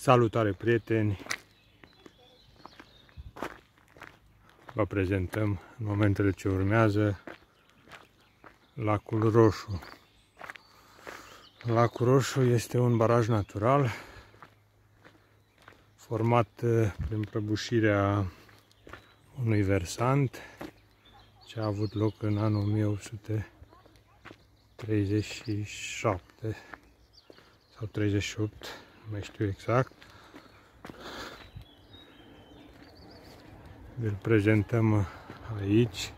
Salutare prieteni! Vă prezentăm în momentele ce urmează Lacul Roșu. Lacul Roșu este un baraj natural format uh, prin prăbușirea unui versant ce a avut loc în anul 1837 sau 38, nu mai știu exact. Îl prezentăm aici.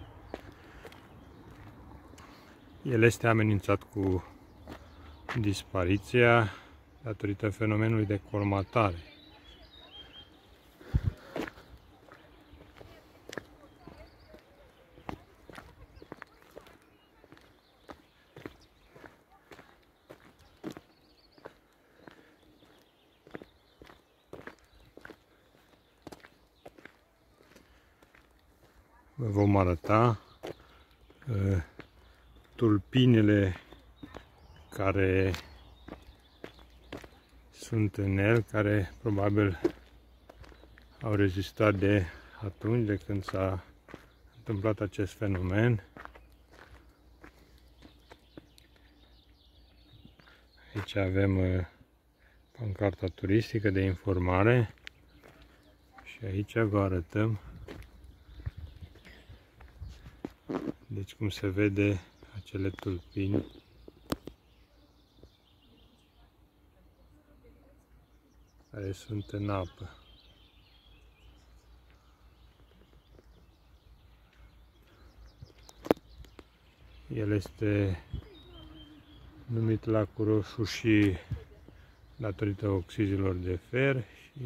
El este amenințat cu dispariția datorită fenomenului de colmatare. Vă vom arăta uh, tulpinele care sunt în el, care probabil au rezistat de atunci, de când s-a întâmplat acest fenomen. Aici avem uh, pancarta turistică de informare și aici vă arătăm deci cum se vede acele tulpini care sunt în apă. El este numit lacul roșu și datorită oxizilor de fer și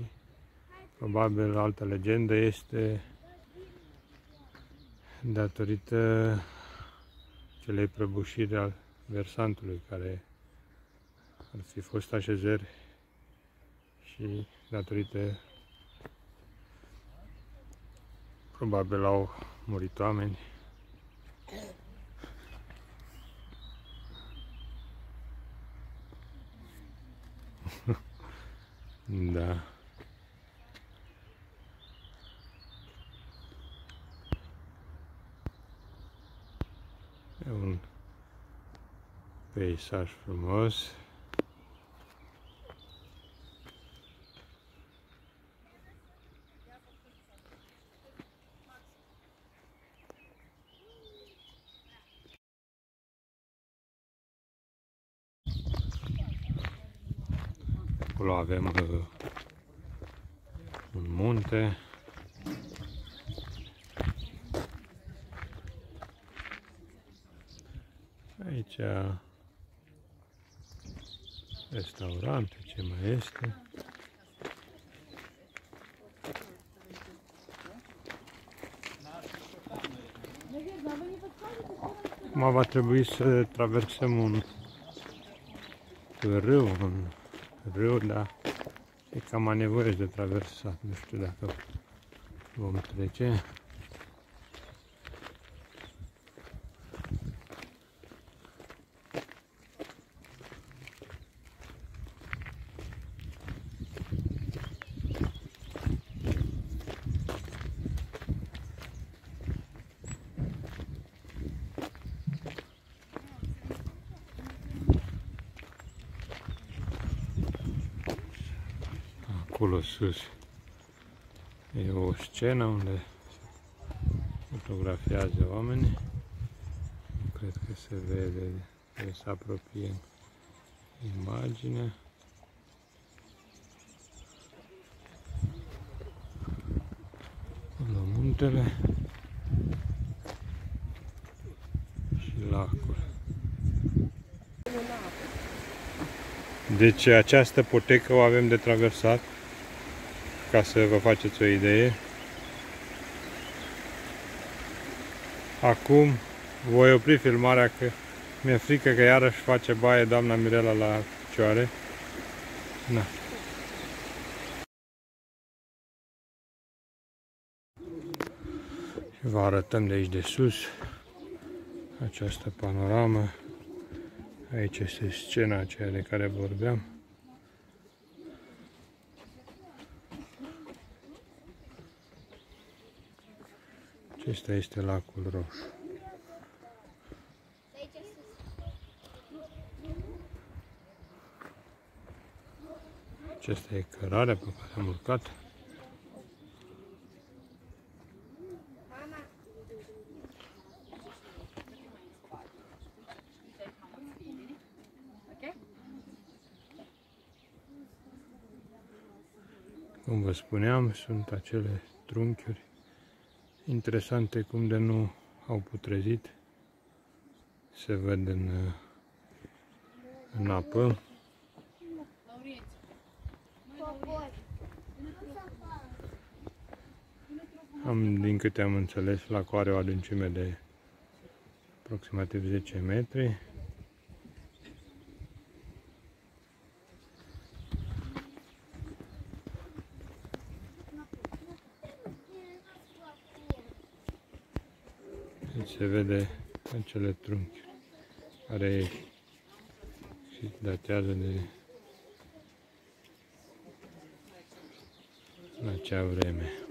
probabil altă legendă este datorită celei prăbușiri al versantului care ar fi fost așezări și datorită probabil au murit oameni. da. E un peisaj frumos. Acolo avem uh, un munte. Aici restaurante, ce mai este. Acum va trebui să traversăm un râu, un râu, dar e cam nevoie de traversat. Nu știu dacă vom trece. Acolo sus e o scenă unde fotografiază oamenii. Nu cred că se vede, trebuie să apropiem imaginea. Acolo muntele și lacul. Deci această potecă o avem de traversat ca să vă faceți o idee. Acum voi opri filmarea că mi-e frică că iarăși face baie doamna Mirela la picioare. Na. Și vă arătăm de aici de sus această panoramă. Aici este scena aceea de care vorbeam. Acesta este lacul roșu. De aici sus. Acesta e cărarea pe care am urcat. Mama. Cum vă spuneam, sunt acele trunchiuri interesante cum de nu au putrezit. Se văd în, în apă. Popor. Am, din câte am înțeles, lacul are o adâncime de aproximativ 10 metri. Se vede acele trunchi care și datează de în acea vreme.